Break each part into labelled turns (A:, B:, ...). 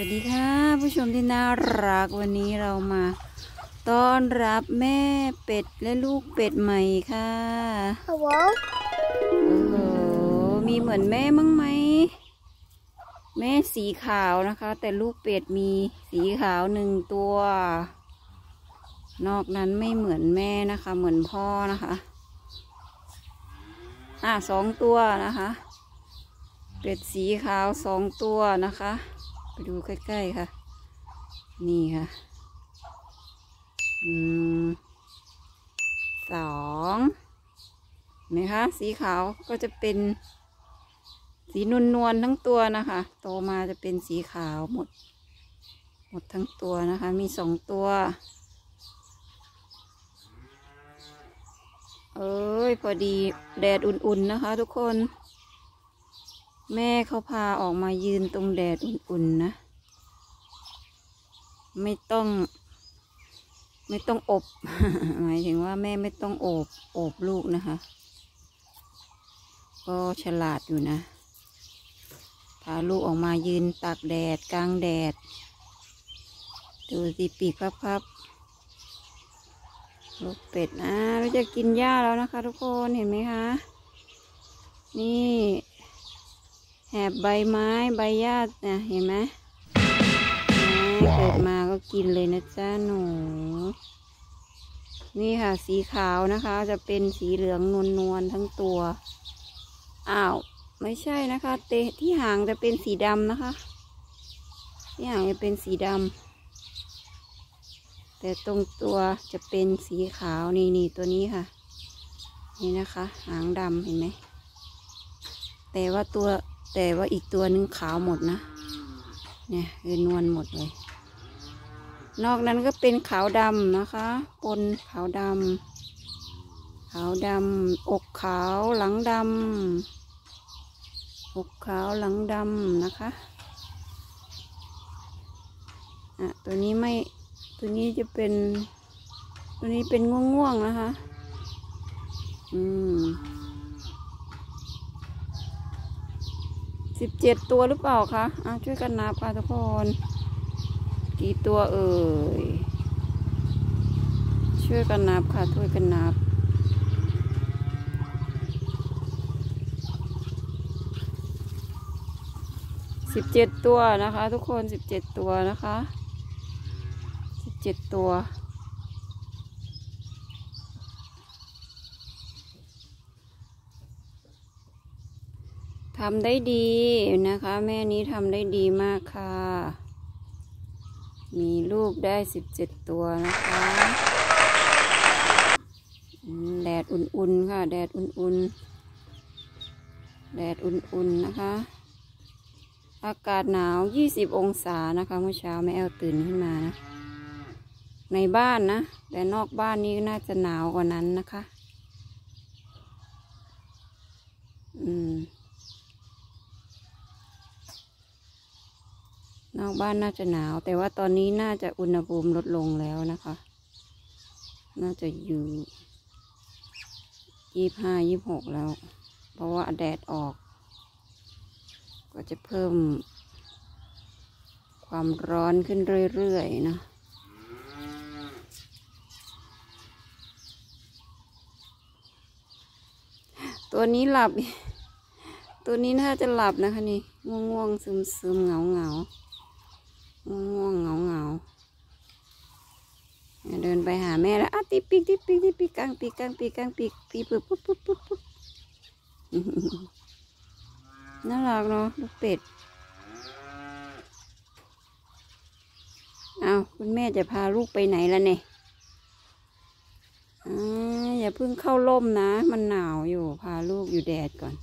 A: วัสดีค่ะ ผู้ชมที่น่ารักวันนี้เรามาต้อนรับแม่เป็ดและลูกเป็ดใหม่ค่ะ
B: Hello?
A: โอ้โหมีเหมือนแม่มั้งไหม แม่สีขาวนะคะ แต่ลูกเป็ดมีสีขาวหนึ่งตัว นอกนั้นไม่เหมือนแม่นะคะ เหมือนพ่อนะคะ อะสองตัวนะคะ เป็ดสีขาวสองตัวนะคะไป ดูใกล้ๆค่ะ นี่ค่ะ อืมสองเห็นไหมคะ สีขาวก็จะเป็นสีนวลนวลๆทั้งตัวนะคะ โตมาจะเป็นสีขาวหมด หมดทั้งตัวนะคะ มีสองตัว เอ้ย พอดีแดดอุ่นๆนะคะทุกคน แม่เขาพาออกมายืนตรงแดดอุ่นๆนะ ไม่ต้อง ไม่ต้องอบ หมายถึงว่าแม่ไม่ต้องโอบโอบลูกนะคะ ก็ฉลาดอยู่นะ พาลูกออกมายืนตากแดดกลางแดด ดูสิปีกพับๆลูกเป็ดนะเราจะกินหญ้าแล้วนะคะ ทุกคนเห็นไหมคะ นี่ แหบใบไม้ใบหญ้าเนี่ยเห็นไหมแหมเกิดมาก็กินเลยนะจ๊ะหนู นี่ค่ะ สีขาวนะคะ จะเป็นสีเหลืองนวลนวลๆทั้งตัว อ้าว ไม่ใช่นะคะ เตะที่หางจะเป็นสีดำนะคะ ที่หางจะเป็นสีดำแต่ตรงตัวจะเป็นสีขาวนี่นี่ตัวนี้ค่ะ นี่นะคะ หางดำเห็นไหมแต่ว่าตัว แต่ว่าอีกตัวนึงขาวหมดนะ เนี่ยคือนวลหมดเลย นอกนั้นก็เป็นขาวดำนะคะ ปนขาวดำขาวดำอกขาวหลังดำอกขาวหลังดำนะคะอะตัวนี้ไม่ตัวนี้จะเป็น ตัวนี้เป็นง่วงๆนะคะ อืม สิบเจ็ดตัวหรือเปล่าคะอะช่วยกันนับค่ะทุกคน กี่ตัวเอ่ย ช่วยกันนับค่ะ ช่วยกันนับสิบเจ็ดตัวนะคะ ทุกคนสิบเจ็ดตัวนะคะสิบเจ็ดตัว ทำได้ดีนะคะ แม่นี้ทำได้ดีมากค่ะ มีลูกได้สิบเจ็ดตัวนะคะแดดอุ่นๆค่ะ แดดอุ่นๆ แดดอุ่นๆนะคะ อากาศหนาวยี่สิบองศานะคะเมื่อเช้าแม่แอลตื่นขึ้นมานะ ในบ้านนะ แต่นอกบ้านนี้น่าจะหนาวกว่านั้นนะคะ อืม นอกบ้านน่าจะหนาว แต่ว่าตอนนี้น่าจะอุณหภูมิลดลงแล้วนะคะ น่าจะอยู่ยี่ห้ายี่หกแล้ว เพราะว่าแดดออก ก็จะเพิ่ม ความร้อนขึ้นเรื่อยๆนะตัวนี้หลับ ตัวนี้น่าจะหลับนะคะนี่ ง่วงๆซึมๆ เหงาเหงาๆ ง่วงเหงาเหงาเดินไปหาแม่แล้วอะตีปีกตีปีกตีปีกกลางปีกกลางปีกกลางปีกปีปุ๊บปุ๊บปุ๊บปุ๊บปุ๊บน่ารักเนาะลูกเป็ด เอาคุณแม่จะพาลูกไปไหนล่ะเนี่ยอ่าอย่าเพิ่งเข้าร่มนะ มันหนาวอยู่ พาลูกอยู่แดดก่อน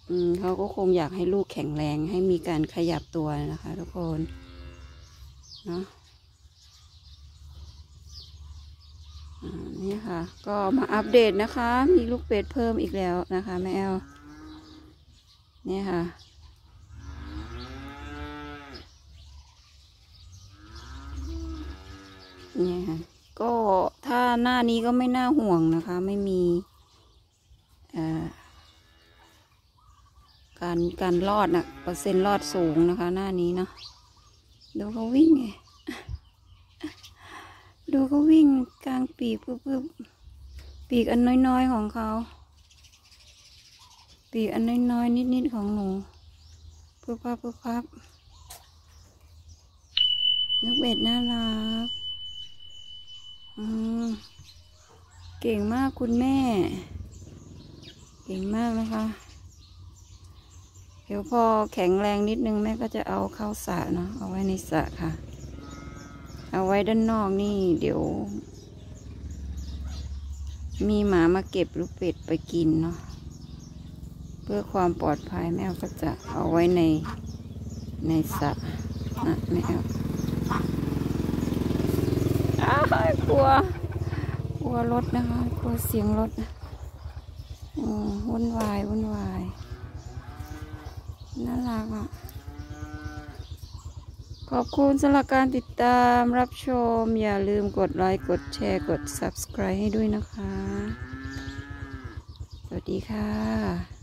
A: อืม เขาก็คงอยากให้ลูกแข็งแรงให้มีการขยับตัวนะคะ ทุกคนเนาะนี่ค่ะ ก็มาอัปเดตนะคะ มีลูกเป็ดเพิ่มอีกแล้วนะคะแม่แอลเนี่ยค่ะเนี่ยค่ะ ก็ถ้าหน้านี้ก็ไม่น่าห่วงนะคะ ไม่มีเอ่อ การการรอดน่ะเปอร์เซ็นต์รอดสูงนะคะ หน้านี้เนาะดูเขาวิ่งไงดูเขาวิ่งกลางปีกปึ๊บปึ๊บปีกอันน้อยๆของเขา ปีกอันน้อยๆนิดๆของหนูปึ๊บพับปึ๊บพับนกเบ็ดน่ารักอืมเก่งมากคุณแม่ เก่งมากนะคะ ดี๋ยวพอแข็งแรงนิดนึงแม่ก็จะเอาเข้าสระเนาะเอาไว้ในสระค่ะ เอาไว้ด้านนอกนี่เดี๋ยว มีหมามาเก็บลูกเป็ดไปกินเนาะเพื่อความปลอดภัยแม่ก็จะเอาไว้ในในสระนะแม่อ้าวกลัวกลัวรถนะคะกลัวเสียงรถอืมวุ่นวายวุ่นวาย น่ารักอะ ขอบคุณสำหรับการติดตามรับชม อย่าลืมกดไลค์ กดแชร์ กด Subscribe ให้ด้วยนะคะ สวัสดีค่ะ